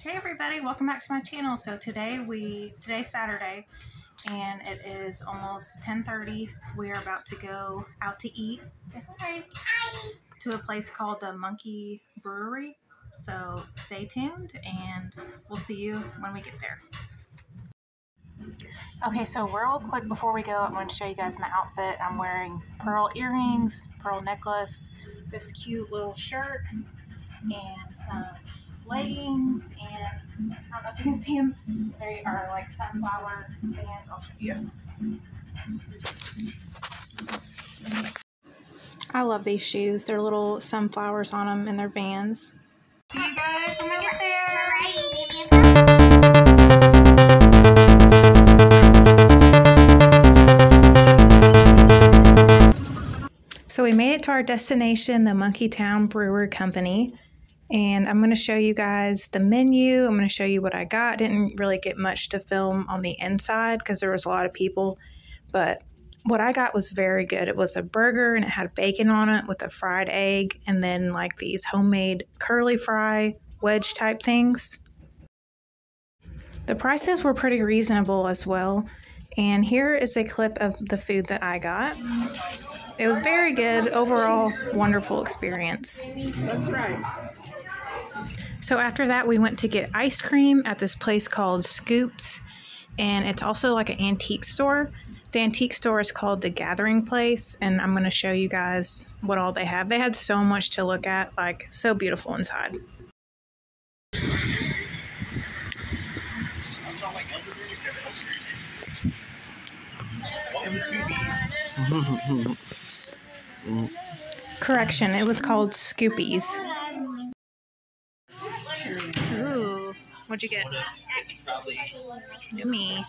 Hey everybody, welcome back to my channel. So today we today's Saturday and it is almost 10:30. We are about to go out to eat. Hi. To a place called the Monkey Brewery. So stay tuned and we'll see you when we get there. Okay, so real quick before we go, I'm going to show you guys my outfit. I'm wearing pearl earrings, pearl necklace, this cute little shirt, and some leggings and I don't know if you can see them. They are like sunflower bands. I'll show you. I love these shoes. They're little sunflowers on them and they're bands. See you guys when we get there. So we made it to our destination, the Monkey Town Brewing Company and I'm going to show you guys the menu. I'm going to show you what I got. Didn't really get much to film on the inside because there was a lot of people, but what I got was very good. It was a burger and it had bacon on it with a fried egg and then like these homemade curly fry wedge type things. The prices were pretty reasonable as well. And here is a clip of the food that I got. It was very good. Overall, wonderful experience. That's right. So after that, we went to get ice cream at this place called Scoops, and it's also like an antique store. The antique store is called The Gathering Place, and I'm going to show you guys what all they have. They had so much to look at, like, so beautiful inside. Mm-hmm. Correction, it was called Scoopies. Ooh, What'd you get? What if it's probably. Me.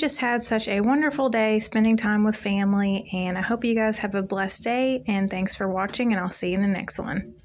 Just had such a wonderful day spending time with family, and I hope you guys have a blessed day. And thanks for watching, and I'll see you in the next one.